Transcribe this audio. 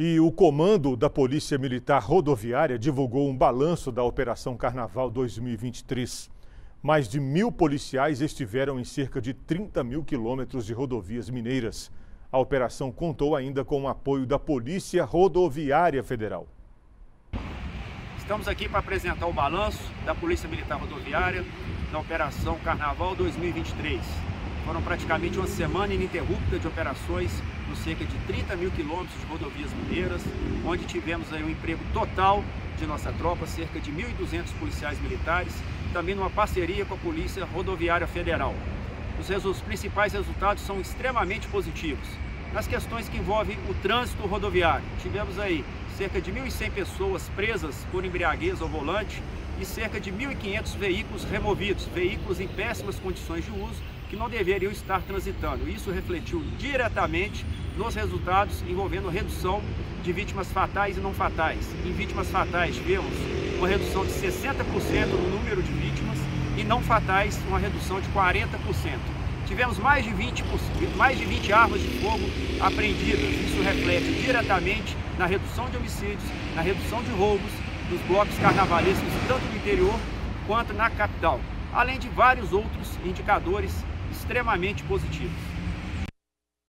E o comando da Polícia Militar Rodoviária divulgou um balanço da Operação Carnaval 2023. Mais de mil policiais estiveram em cerca de 30 mil quilômetros de rodovias mineiras. A operação contou ainda com o apoio da Polícia Rodoviária Federal. Estamos aqui para apresentar o balanço da Polícia Militar Rodoviária na Operação Carnaval 2023. Foram praticamente uma semana ininterrupta de operações nos cerca de 30 mil quilômetros de rodovias mineiras, onde tivemos aí um emprego total de nossa tropa, cerca de 1.200 policiais militares, também numa parceria com a Polícia Rodoviária Federal. Os, os principais resultados são extremamente positivos. Nas questões que envolvem o trânsito rodoviário, tivemos aí cerca de 1.100 pessoas presas por embriaguez ao volante e cerca de 1.500 veículos removidos, veículos em péssimas condições de uso, que não deveriam estar transitando. Isso refletiu diretamente nos resultados envolvendo redução de vítimas fatais e não fatais. Em vítimas fatais tivemos uma redução de 60% no número de vítimas e não fatais uma redução de 40%. Tivemos mais de 20, mais de 20 armas de fogo apreendidas. Isso reflete diretamente na redução de homicídios, na redução de roubos nos blocos carnavalescos, tanto no interior quanto na capital, além de vários outros indicadores extremamente positivos.